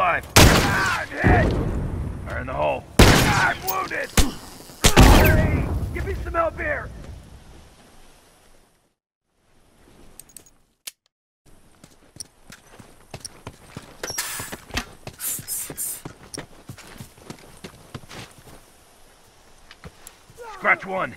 alive. Ah, I'm hit! Fire in the hole. Ah, I'm wounded! Hey, give me some help here! Scratch one.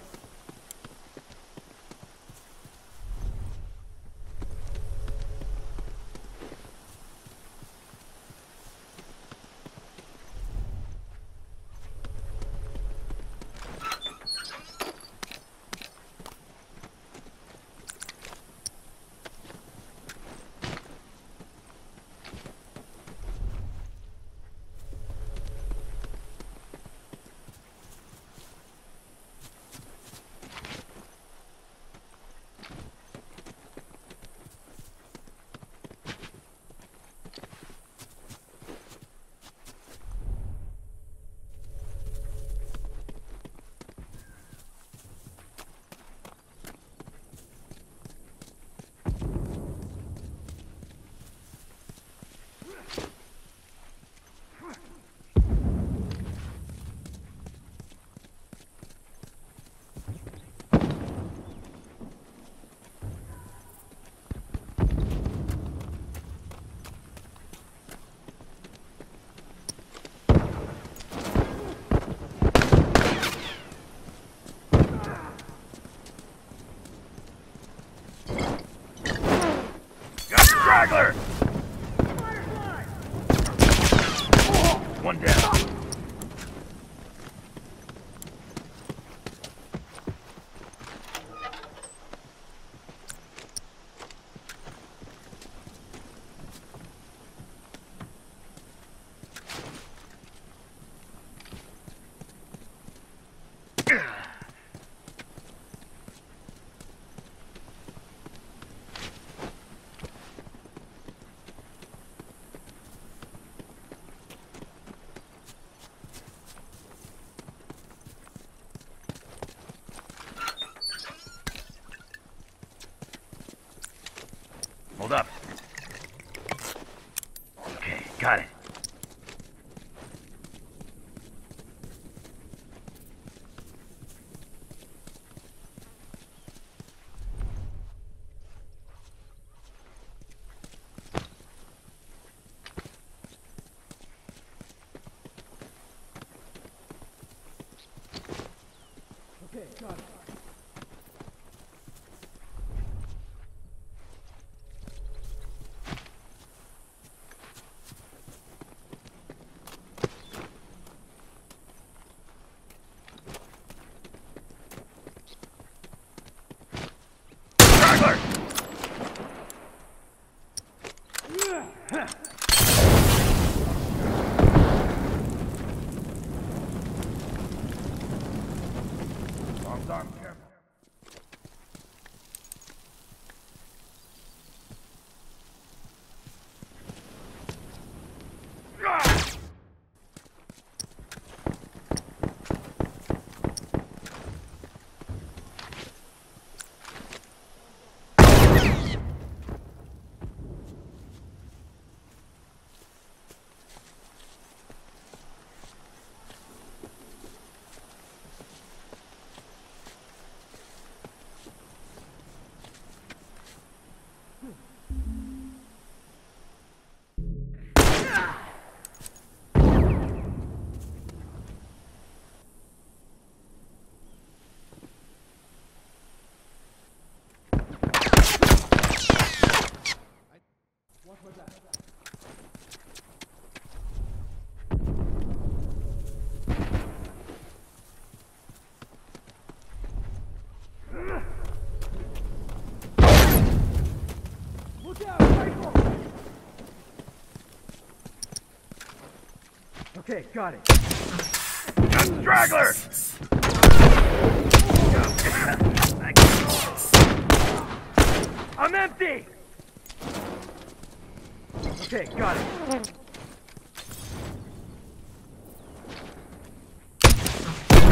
Okay, got it. Got straggler! I'm empty! Okay, got it.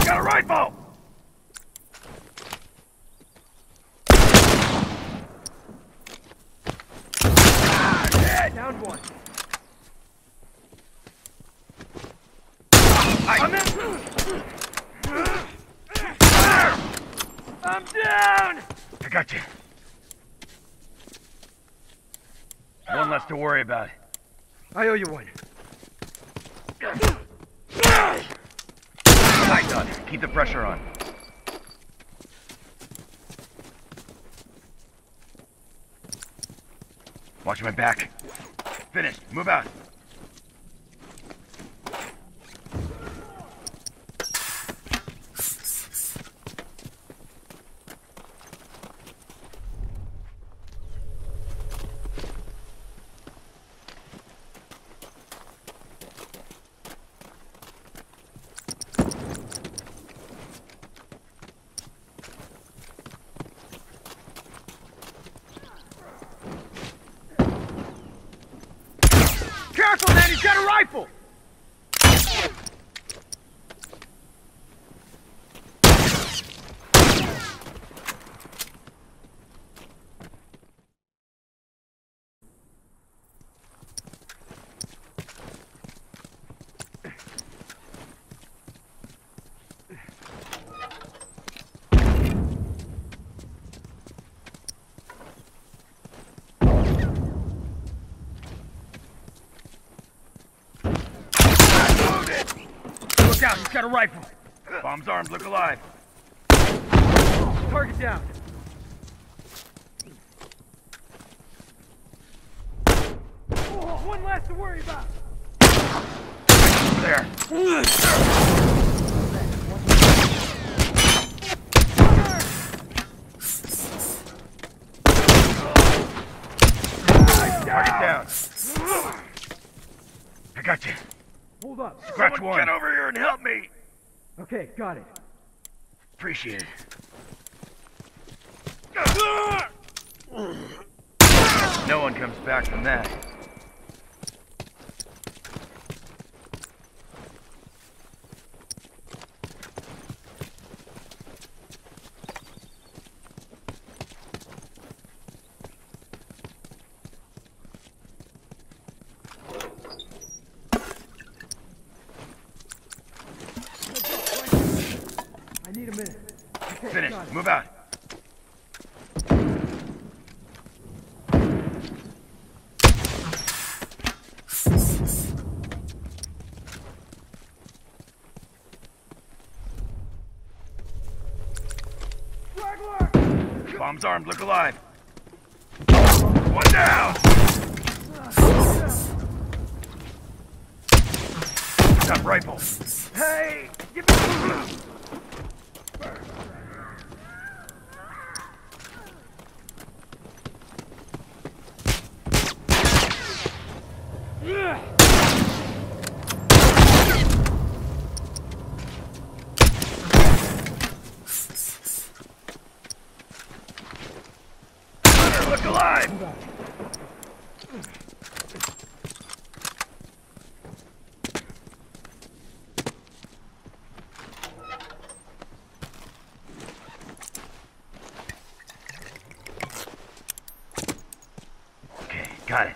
Got a rifle! Ah, dead! Down one. Got you. One less to worry about. I owe you one. Tight on. Keep the pressure on. Watch my back. Finished. Move out. Careful, man! He's got a rifle! Look out. He's got a rifle. Bomb's armed. Look alive. Target down. Oh, one less to worry about. There. Target down. I got you. Hold up. Scratch one. Get over here and help me. Okay, got it. Appreciate it. No one comes back from that. I need a minute. Okay, Finished. got it. Move out. Bomb's armed. Look alive. One down. Got rifle. Hey, give me. Look alive. Okay,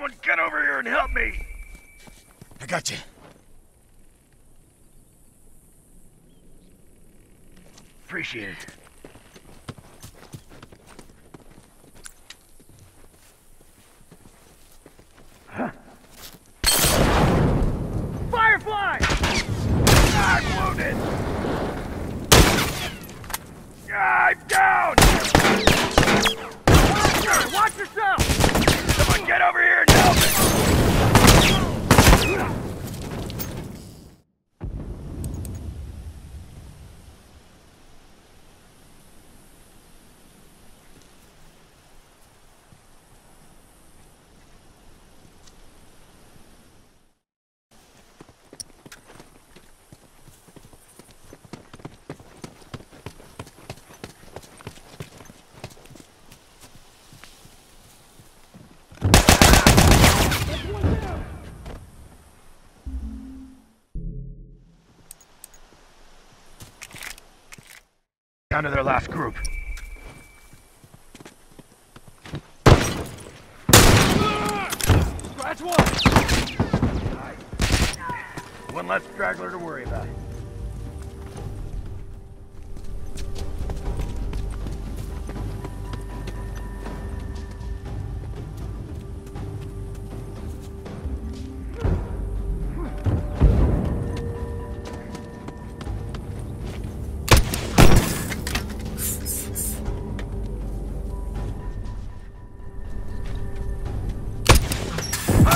Someone get over here and help me! I got you. Appreciate it. Firefly! I'm wounded! I'm down! Watch yourself! Someone get over here and help me! Down to their last group. Scratch one! One less straggler to worry about.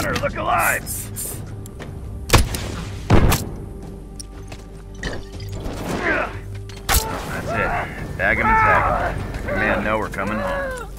Hunter, look alive! That's it. Tag him and tag him. Command know we're coming home.